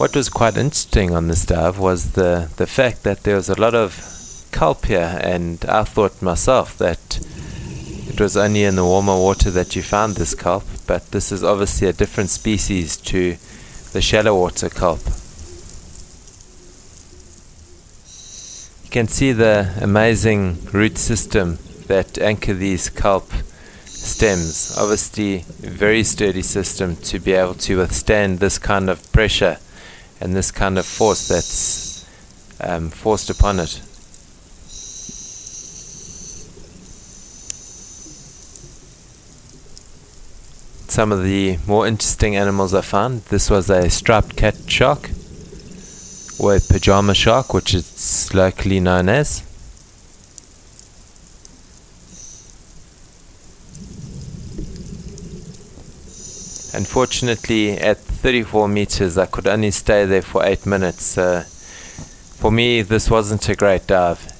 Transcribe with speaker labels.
Speaker 1: what was quite interesting on this dive was the, the fact that there was a lot of kelp here, and I thought myself that it was only in the warmer water that you found this kelp, but this is obviously a different species to the shallow water kelp. You can see the amazing root system that anchor these kelp stems. Obviously, very sturdy system to be able to withstand this kind of pressure and this kind of force that's um, forced upon it. Some of the more interesting animals I found. This was a striped cat shark or a pajama shark, which it's locally known as. Unfortunately, at 34 meters, I could only stay there for 8 minutes. Uh, for me, this wasn't a great dive.